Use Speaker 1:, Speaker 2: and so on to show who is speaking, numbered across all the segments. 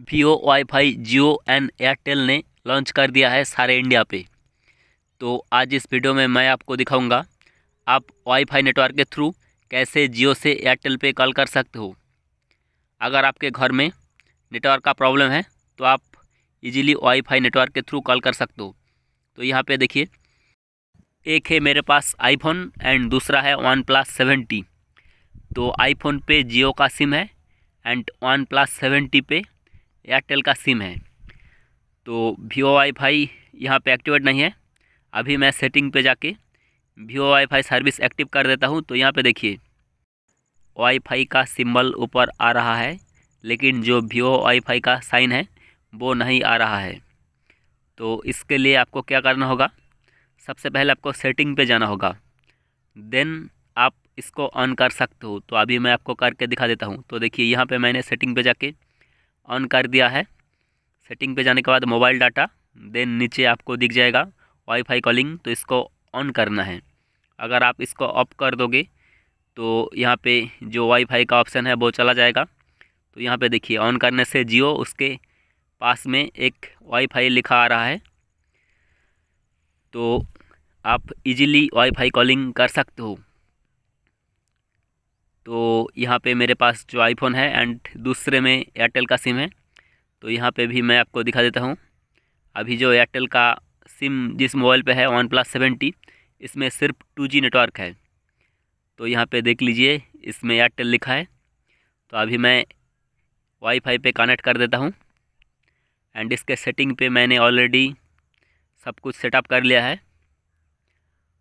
Speaker 1: V O wifi Jio and Airtel ने launch कर दिया है सारे इंडिया पे। तो आज इस वीडियो में मैं आपको दिखाऊँगा, आप वाईफाई नेटवर्क के थ्रू कैसे जियो से एयरटेल पे कॉल कर सकते हो। अगर आपके घर में नेटवर्क का प्रॉब्लम है तो आप इजीली वाईफाई नेटवर्क के थ्रू कॉल कर सकते हो। तो यहाँ पे देखिए, एक है मेरे पास आईफोन एंड दूसरा है वन प्लस सेवेंटी तो आईफोन पे जियो का सिम है एंड वन प्लस सेवेंटी पे एयरटेल का सिम है। तो वीओ वाईफाई यहाँ पे एक्टिवेट नहीं है। अभी मैं सेटिंग पे जाके वीओ वाईफाई सर्विस एक्टिव कर देता हूँ तो यहाँ पे देखिए। वाईफाई का सिंबल ऊपर आ रहा है, लेकिन जो वीओ वाईफाई का साइन है, वो नहीं आ रहा है। तो इसके लिए आपको क्या करना होगा? सबसे पहले आपको सेटिंग पे जाना होगा। देन आप इसको ऑन कर सकते हो। तो अभी मैं आपको करके दिखा देता हूँ। तो देखिए, यहाँ पे मैंने सेटिंग पे जाके ऑन कर दिया है। सेटिंग पे जाने के बाद मोबाइल डाटा, देन नीचे आपको दिख जाएगा वाईफाई कॉलिंग तो इसको ऑन करना है। अगर आप इसको ऑफ़ कर दोगे तो यहाँ पे जो वाईफाई का ऑप्शन है, वो चला जाएगा। तो यहाँ पे देखिए, ऑन करने से जियो, उसके पास में एक वाईफाई लिखा आ रहा है। तो आप इजीली वाईफाई कॉलिंग कर सकते हो। तो यहाँ पे मेरे पास जो आईफोन है एंड दूसरे में एयरटेल का सिम है तो यहाँ पे भी मैं आपको दिखा देता हूँ। अभी जो एयरटेल का सिम जिस मोबाइल पे है वन प्लस सेवेंटी इसमें सिर्फ़ टू जी नेटवर्क है। तो यहाँ पे देख लीजिए, इसमें एयरटेल लिखा है। तो अभी मैं वाईफाई पे कनेक्ट कर देता हूँ। एंड इसके सेटिंग पे मैंने ऑलरेडी सब कुछ सेटअप कर लिया है।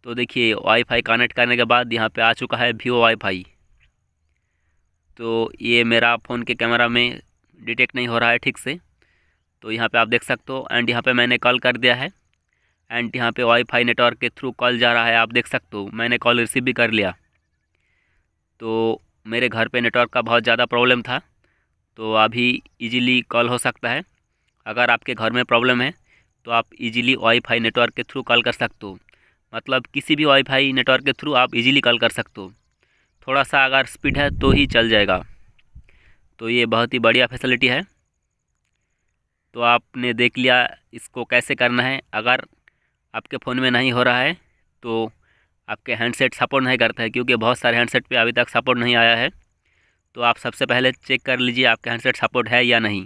Speaker 1: तो देखिए वाईफाई कनेक्ट करने के बाद यहाँ पे आ चुका है वीवो वाईफाई तो ये मेरा फ़ोन के कैमरा में डिटेक्ट नहीं हो रहा है ठीक से। तो यहाँ पे आप देख सकते हो एंड यहाँ पे मैंने कॉल कर दिया है। एंड यहाँ पे वाईफाई नेटवर्क के थ्रू कॉल जा रहा है, आप देख सकते हो, मैंने कॉल रिसीव भी कर लिया। तो मेरे घर पे नेटवर्क का बहुत ज़्यादा प्रॉब्लम था तो अभी इजीली कॉल हो सकता है। अगर आपके घर में प्रॉब्लम है तो आप इजीली वाईफाई नेटवर्क के थ्रू कॉल कर सकते हो। मतलब किसी भी वाईफाई नेटवर्क के थ्रू आप इजीली कॉल कर सकते हो। थोड़ा सा अगर स्पीड है तो ही चल जाएगा। तो ये बहुत ही बढ़िया फैसिलिटी है। तो आपने देख लिया इसको कैसे करना है। अगर आपके फ़ोन में नहीं हो रहा है तो आपके हैंडसेट सपोर्ट नहीं करता है, क्योंकि बहुत सारे हैंडसेट पे अभी तक सपोर्ट नहीं आया है। तो आप सबसे पहले चेक कर लीजिए आपके हैंडसेट सपोर्ट है या नहीं।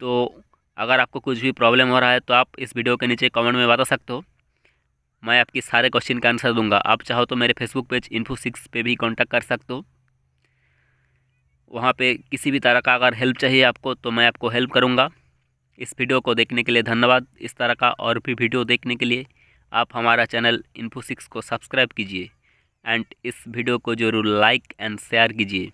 Speaker 1: तो अगर आपको कुछ भी प्रॉब्लम हो रहा है तो आप इस वीडियो के नीचे कमेंट में बता सकते हो। मैं आपकी सारे क्वेश्चन का आंसर दूँगा। आप चाहो तो मेरे फेसबुक पेज इन्फो सिक्स पे भी कांटेक्ट कर सकते हो। वहाँ पे किसी भी तरह का अगर हेल्प चाहिए आपको तो मैं आपको हेल्प करूँगा। इस वीडियो को देखने के लिए धन्यवाद। इस तरह का और भी वीडियो देखने के लिए आप हमारा चैनल इन्फो सिक्स को सब्सक्राइब कीजिए। एंड इस वीडियो को ज़रूर लाइक एंड शेयर कीजिए।